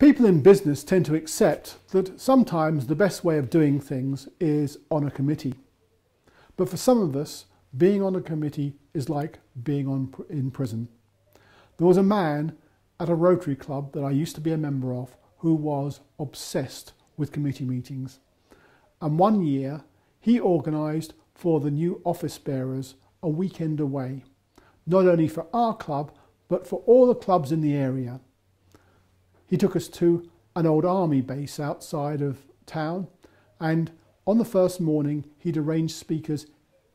People in business tend to accept that sometimes the best way of doing things is on a committee. But for some of us, being on a committee is like being on, in prison. There was a man at a Rotary Club that I used to be a member of who was obsessed with committee meetings. And one year he organised for the new office bearers a weekend away, not only for our club but for all the clubs in the area. He took us to an old army base outside of town and on the first morning he'd arranged speakers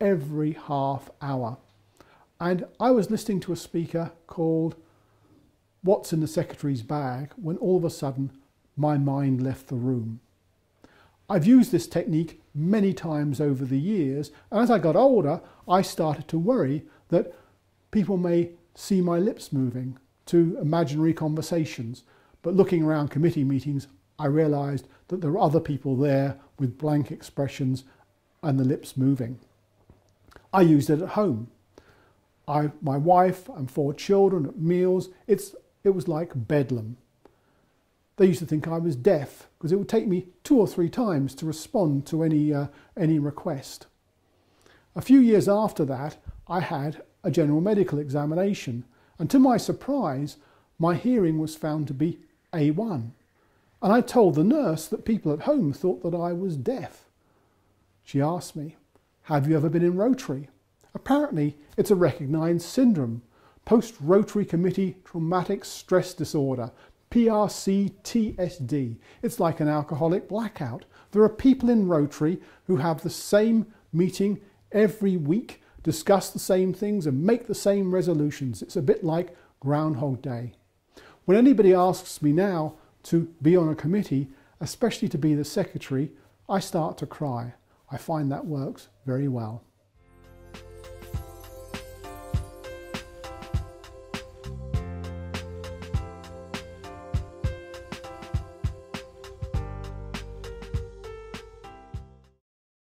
every half hour. And I was listening to a speaker called What's in the Secretary's Bag when all of a sudden my mind left the room. I've used this technique many times over the years, and as I got older, I started to worry that people may see my lips moving to imaginary conversations. But looking around committee meetings, I realised that there were other people there with blank expressions and the lips moving. I used it at home. I, my wife and four children at meals, it's, it was like bedlam. They used to think I was deaf because it would take me two or three times to respond to any, uh, any request. A few years after that, I had a general medical examination, and to my surprise, my hearing was found to be A1. And I told the nurse that people at home thought that I was deaf. She asked me, Have you ever been in Rotary? Apparently, it's a recognised syndrome, post Rotary Committee Traumatic Stress Disorder, PRCTSD. It's like an alcoholic blackout. There are people in Rotary who have the same meeting every week, discuss the same things, and make the same resolutions. It's a bit like Groundhog Day. When anybody asks me now to be on a committee, especially to be the secretary, I start to cry. I find that works very well.